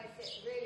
to sit really,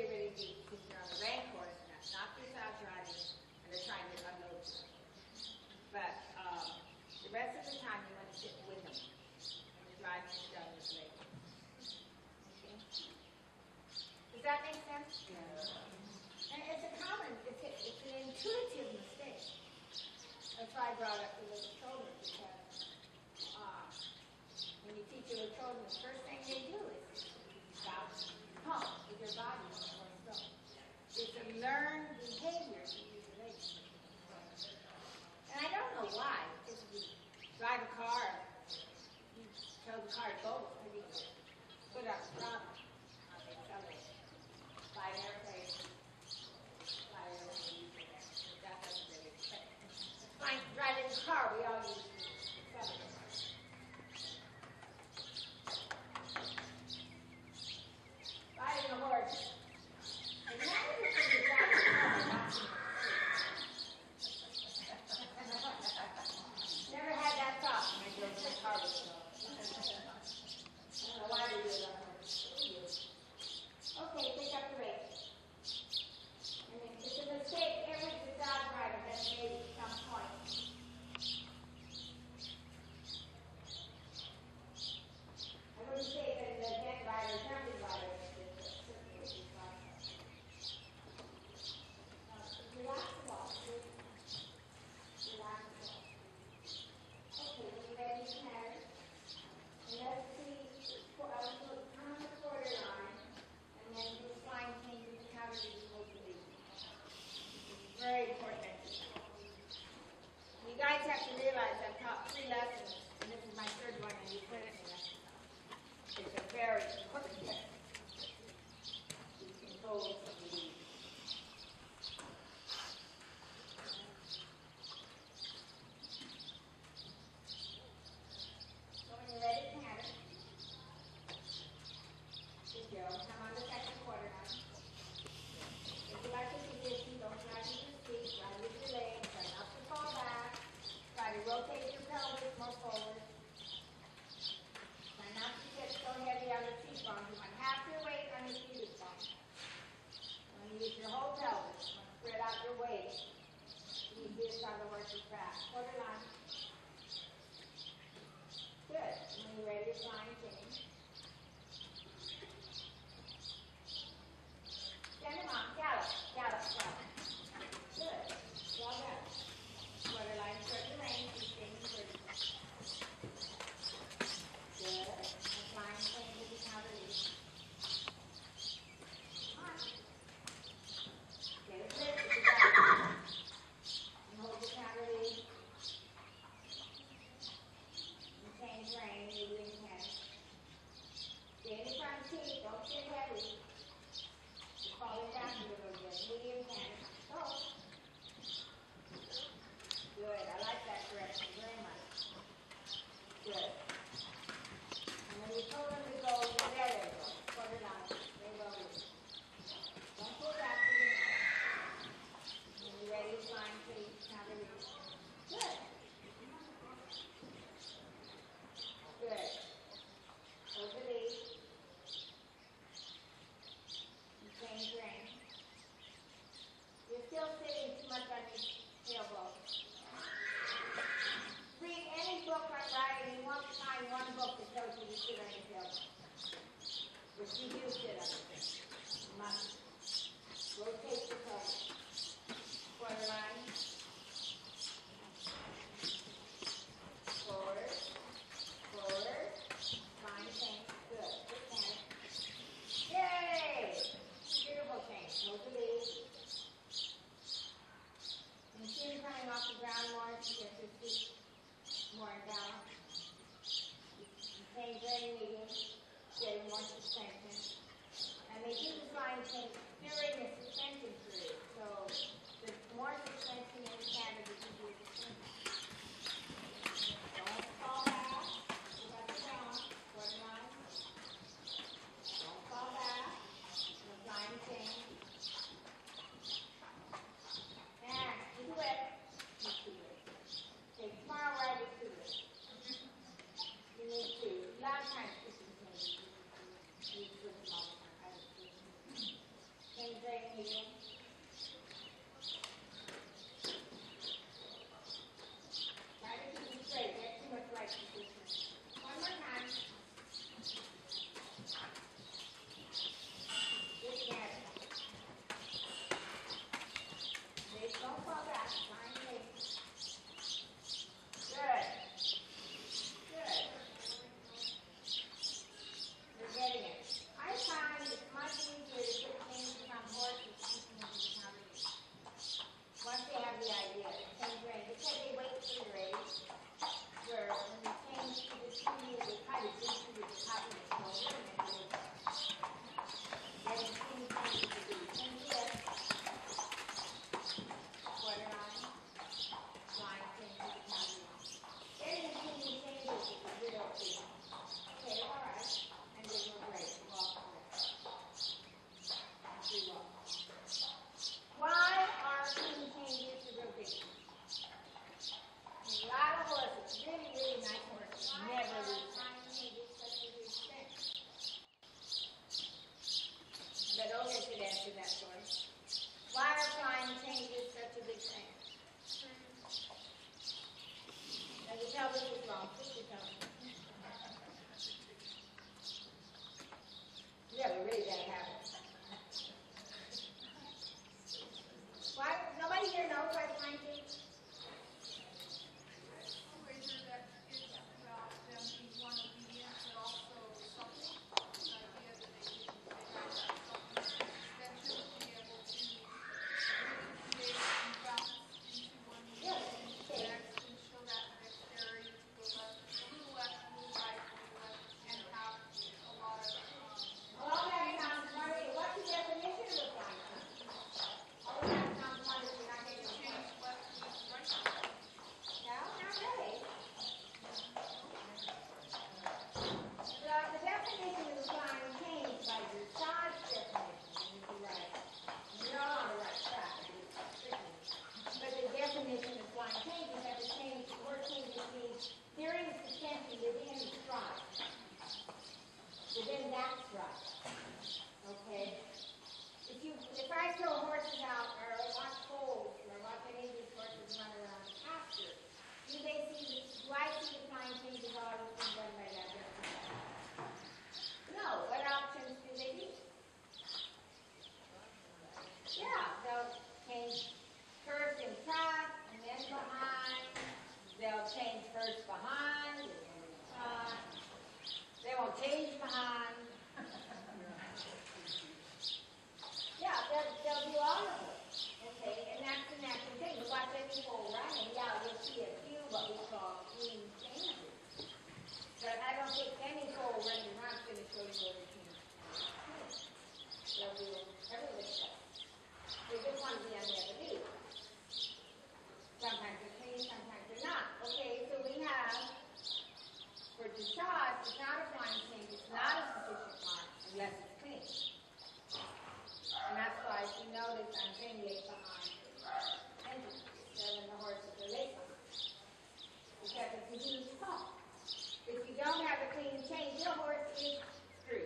cohort is through.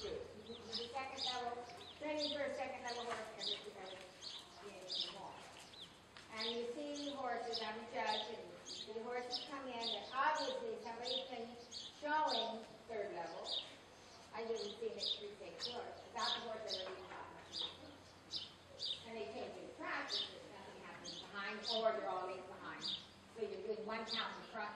Through. Second level, training for a second level horse every two. And you see horses, I'm a judge, and The horses come in, and obviously somebody's been showing third level. I didn't see it three day course, Without the horse that already taught. And they change your practices, nothing happens behind, or they're always behind. So you're doing one count in front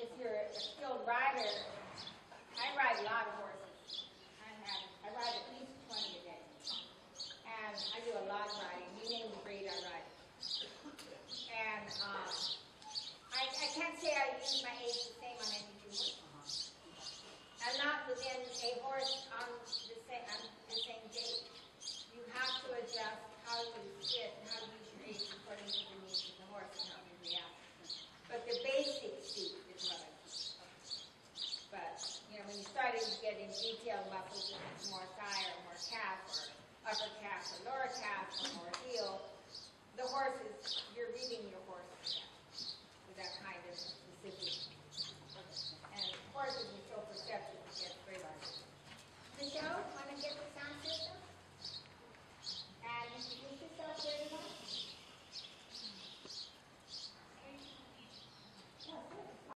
If you're